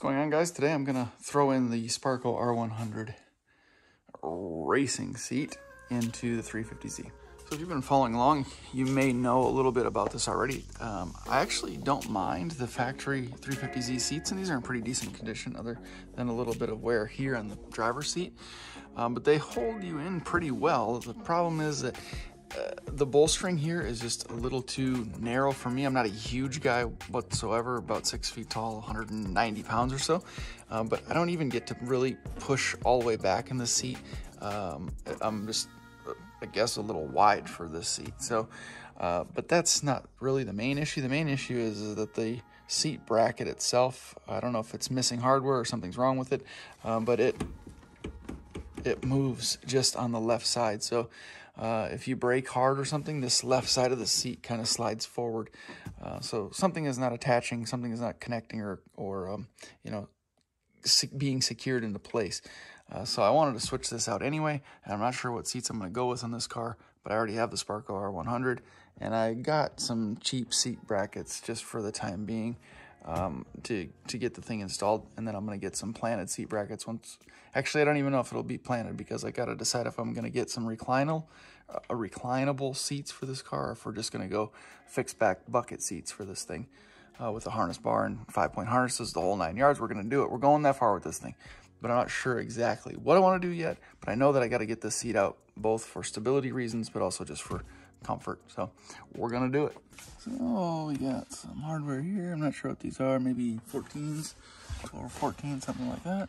going on guys? Today I'm gonna throw in the Sparco R100 racing seat into the 350Z. So if you've been following along, you may know a little bit about this already. Um, I actually don't mind the factory 350Z seats, and these are in pretty decent condition other than a little bit of wear here on the driver's seat. Um, but they hold you in pretty well. The problem is that uh, the bolstering here is just a little too narrow for me. I'm not a huge guy whatsoever, about six feet tall, 190 pounds or so, um, but I don't even get to really push all the way back in the seat. Um, I'm just I guess, a little wide for this seat. So, uh, but that's not really the main issue. The main issue is, that the seat bracket itself, I don't know if it's missing hardware or something's wrong with it, um, but it it moves just on the left side. So uh, if you brake hard or something, this left side of the seat kind of slides forward. Uh, so something is not attaching, something is not connecting or, or um, you know, being secured into place. Uh, so I wanted to switch this out anyway, I'm not sure what seats I'm going to go with on this car, but I already have the Sparco R100, and I got some cheap seat brackets just for the time being um, to, to get the thing installed, and then I'm going to get some planted seat brackets once. Actually, I don't even know if it'll be planted because I got to decide if I'm going to get some reclinal, uh, reclinable seats for this car, or if we're just going to go fixed back bucket seats for this thing uh, with a harness bar and five-point harnesses, the whole nine yards. We're going to do it. We're going that far with this thing but I'm not sure exactly what I want to do yet. But I know that I got to get this seat out both for stability reasons, but also just for comfort. So we're to do it. So we got some hardware here. I'm not sure what these are. Maybe 14s 12 or 14, something like that.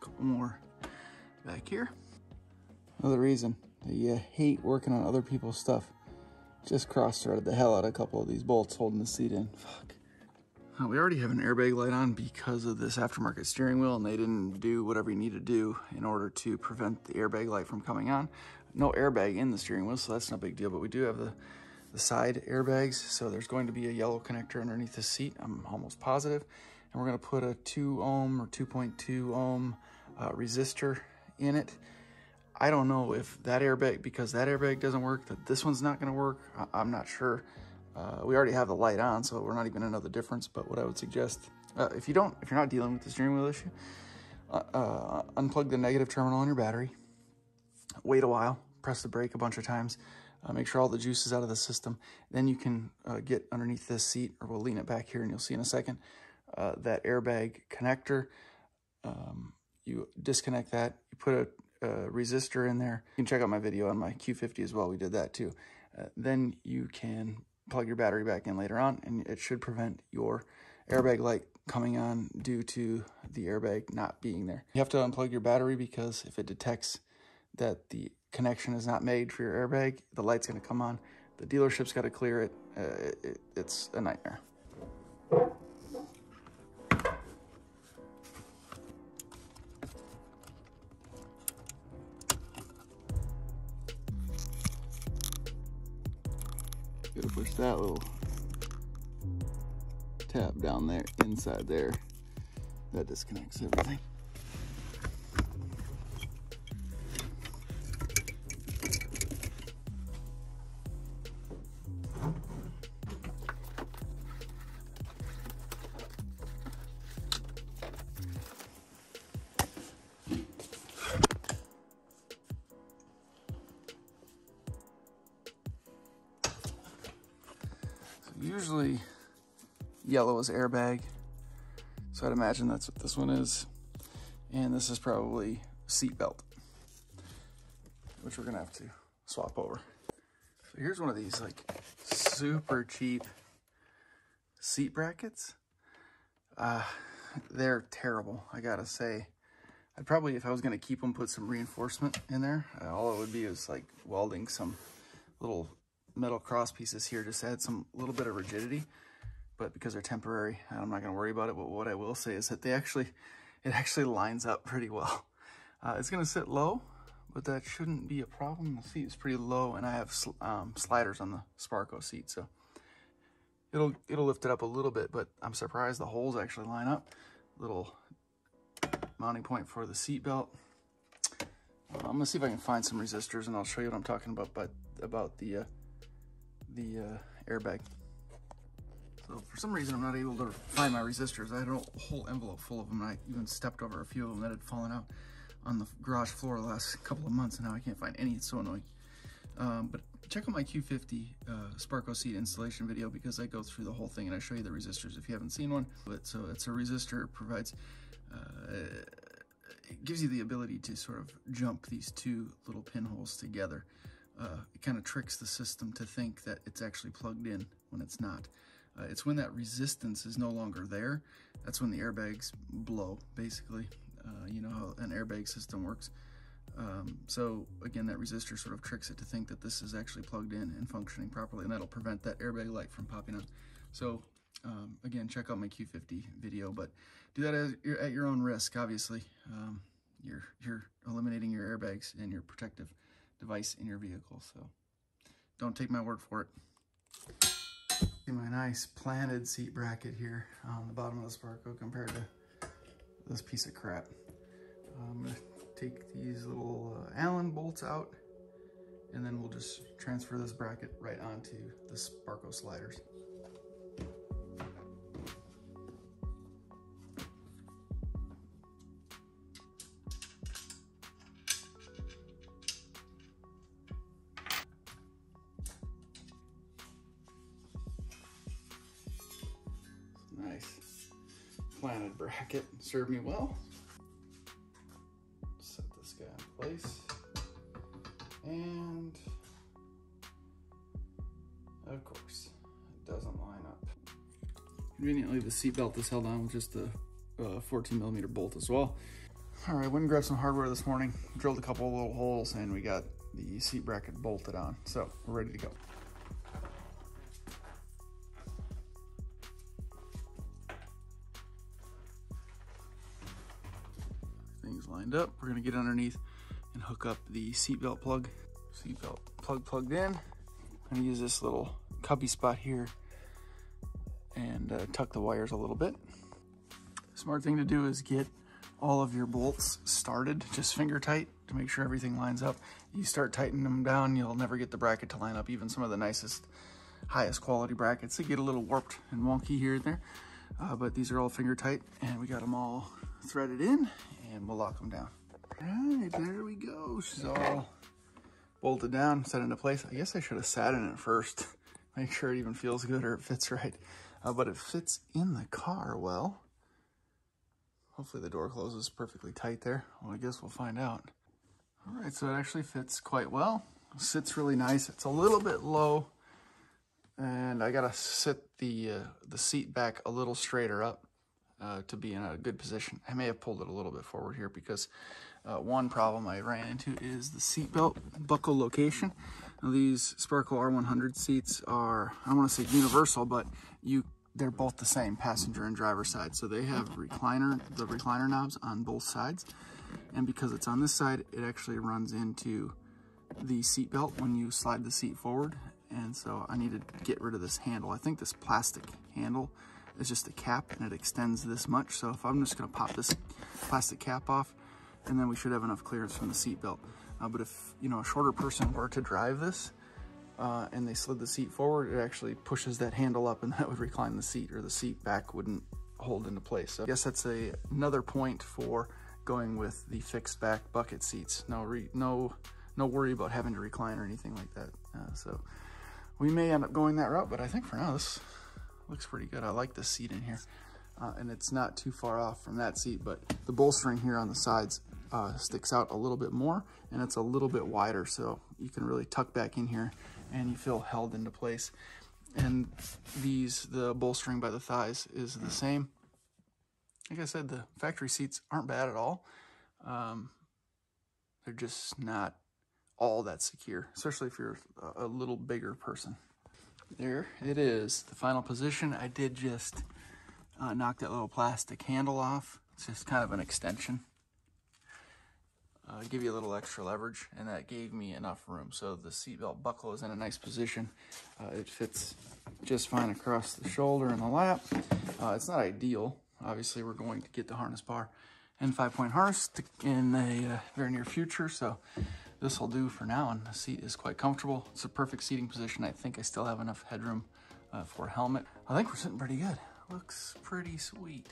Couple more back here. Another reason that you hate working on other people's stuff just cross-threaded the hell out of a couple of these bolts holding the seat in. Fuck. Uh, we already have an airbag light on because of this aftermarket steering wheel and they didn't do whatever you need to do in order to prevent the airbag light from coming on. No airbag in the steering wheel, so that's no big deal, but we do have the, the side airbags, so there's going to be a yellow connector underneath the seat, I'm almost positive. And we're gonna put a two ohm or 2.2 ohm uh, resistor in it I don't know if that airbag, because that airbag doesn't work, that this one's not gonna work. I, am not sure. Uh, we already have the light on, so we're not even gonna know the difference, but what I would suggest, uh, if you don't, if you're not dealing with the steering wheel issue, uh, uh unplug the negative terminal on your battery, wait a while, press the brake a bunch of times, uh, make sure all the juice is out of the system. Then you can uh, get underneath this seat, or we'll lean it back here and you'll see in a second, that airbag connector. Um, you disconnect that, you put a uh, resistor in there. You can check out my video on my Q50 as well. We did that too. Uh, then you can plug your battery back in later on and it should prevent your airbag light coming on due to the airbag not being there. You have to unplug your battery because if it detects that the connection is not made for your airbag, the light's going to come on. The dealership's got to clear it. Uh, it. It's a nightmare. That little tab down there, inside there. That disconnects everything. Usually yellow is airbag. So I'd imagine that's what this one is. And this is probably seatbelt, which we're gonna have to swap over. So here's one of these like super cheap seat brackets. Uh, they're terrible, I gotta say. I'd probably, if I was gonna keep them, put some reinforcement in there. Uh, all it would be is like welding some little metal cross pieces here just add some little bit of rigidity, but because they're temporary, I'm not gonna worry about it. But what I will say is that they actually, it actually lines up pretty well. Uh, it's gonna sit low, but that shouldn't be a problem. The seat is pretty low and I have sl um, sliders on the Sparco seat, so it'll, it'll lift it up a little bit, but I'm surprised the holes actually line up. Little mounting point for the seat belt. Uh, I'm gonna see if I can find some resistors and I'll show you what I'm talking about, but about the uh, the uh, airbag. So for some reason, I'm not able to find my resistors. I had a whole envelope full of them. I even stepped over a few of them that had fallen out on the garage floor the last couple of months, and now I can't find any. It's so annoying. Um, but check out my Q50 uh, seat installation video because I go through the whole thing and I show you the resistors if you haven't seen one. But so it's a resistor, it provides, uh, it gives you the ability to sort of jump these two little pinholes together. Uh, it kind of tricks the system to think that it's actually plugged in when it's not. Uh, it's when that resistance is no longer there. That's when the airbags blow, basically. Uh, you know how an airbag system works. Um, so again, that resistor sort of tricks it to think that this is actually plugged in and functioning properly, and that'll prevent that airbag light from popping up. So um, again, check out my Q50 video, but do that at your, at your own risk, obviously. Um, you're, you're eliminating your airbags and your protective device in your vehicle, so don't take my word for it. See my nice planted seat bracket here on the bottom of the Sparco compared to this piece of crap. I'm gonna take these little uh, Allen bolts out and then we'll just transfer this bracket right onto the Sparco sliders. Served me well. Set this guy in place. And of course, it doesn't line up. Conveniently, the seat belt is held on with just a, a 14 millimeter bolt as well. All right, went and grabbed some hardware this morning, drilled a couple little holes, and we got the seat bracket bolted on. So we're ready to go. Lined up. We're gonna get underneath and hook up the seatbelt plug. Seatbelt plug plugged in. I'm gonna use this little cubby spot here and uh, tuck the wires a little bit. Smart thing to do is get all of your bolts started just finger tight to make sure everything lines up. You start tightening them down, you'll never get the bracket to line up. Even some of the nicest, highest quality brackets, they get a little warped and wonky here and there. Uh, but these are all finger tight and we got them all threaded in and we'll lock them down. Right, there we go. She's all bolted down, set into place. I guess I should have sat in it first. Make sure it even feels good or it fits right. Uh, but it fits in the car well. Hopefully the door closes perfectly tight there. Well, I guess we'll find out. All right, so it actually fits quite well. It sits really nice. It's a little bit low, and I gotta sit the uh, the seat back a little straighter up uh, to be in a good position. I may have pulled it a little bit forward here because uh, one problem I ran into is the seatbelt buckle location. Now, these Sparco R100 seats are, I don't want to say universal, but you they're both the same passenger and driver side. So they have recliner, the recliner knobs on both sides. And because it's on this side, it actually runs into the seat belt when you slide the seat forward. And so I need to get rid of this handle. I think this plastic handle is just a cap and it extends this much. So if I'm just gonna pop this plastic cap off, and then we should have enough clearance from the seat belt. Uh, but if, you know, a shorter person were to drive this uh, and they slid the seat forward, it actually pushes that handle up and that would recline the seat or the seat back wouldn't hold into place. So I guess that's a, another point for going with the fixed back bucket seats. No, re, no, no worry about having to recline or anything like that. Uh, so we may end up going that route, but I think for now this looks pretty good. I like the seat in here. Uh, and it's not too far off from that seat, but the bolstering here on the sides uh, sticks out a little bit more and it's a little bit wider so you can really tuck back in here and you feel held into place and these the bolstering by the thighs is the same like I said the factory seats aren't bad at all um, they're just not all that secure especially if you're a little bigger person there it is the final position I did just uh, knock that little plastic handle off it's just kind of an extension uh, give you a little extra leverage and that gave me enough room. So the seatbelt buckle is in a nice position. Uh, it fits just fine across the shoulder and the lap. Uh, it's not ideal. Obviously we're going to get the harness bar and five point harness in the uh, very near future. So this will do for now, and the seat is quite comfortable. It's a perfect seating position. I think I still have enough headroom uh, for a helmet. I think we're sitting pretty good. Looks pretty sweet.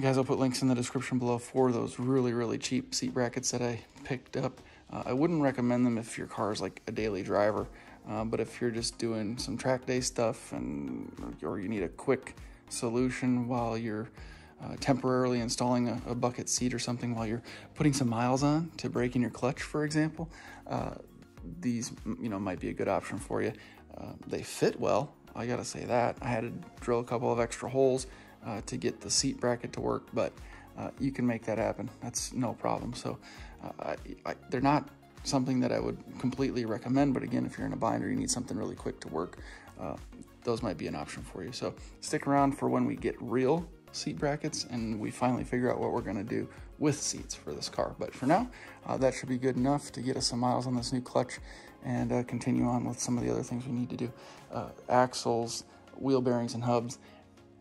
Guys, I'll put links in the description below for those really, really cheap seat brackets that I picked up. Uh, I wouldn't recommend them if your car is like a daily driver, uh, but if you're just doing some track day stuff and or you need a quick solution while you're uh, temporarily installing a, a, bucket seat or something while you're putting some miles on to break in your clutch, for example, uh, these you know might be a good option for you. Uh, they fit well, I gotta say that. I had to drill a couple of extra holes uh, to get the seat bracket to work, but uh, you can make that happen. That's no problem. So I, I, they're not something that I would completely recommend, but again, if you're in a binder, you need something really quick to work, those might be an option for you. So stick around for when we get real seat brackets and we finally figure out what we're going to do with seats for this car. But for now, uh, that should be good enough to get us some miles on this new clutch and uh, continue on with some of the other things we need to do. Uh, axles, wheel bearings and hubs,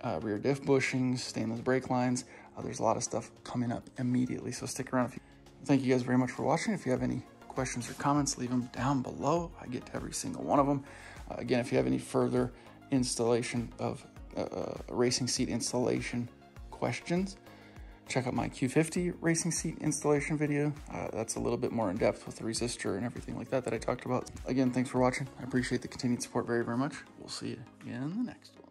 uh, rear diff bushings, stainless brake lines. Uh, there's a lot of stuff coming up immediately, so stick around. You... Thank you guys very much for watching. If you have any questions or comments, leave them down below. I get to every single one of them. Uh, again, if you have any further installation of uh, racing seat installation questions, check out my Q50 racing seat installation video. Uh, that's a little bit more in depth with the resistor and everything like that that I talked about. Again, thanks for watching. I appreciate the continued support very, very much. We'll see you in the next one.